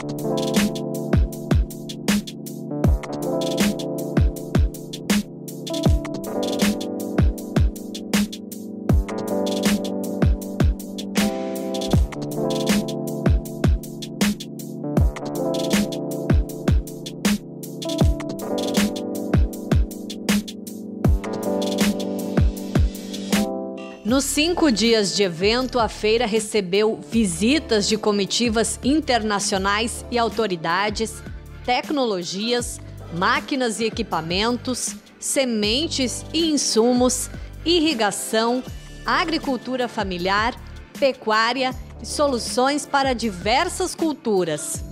Thank you. Nos cinco dias de evento, a feira recebeu visitas de comitivas internacionais e autoridades, tecnologias, máquinas e equipamentos, sementes e insumos, irrigação, agricultura familiar, pecuária e soluções para diversas culturas.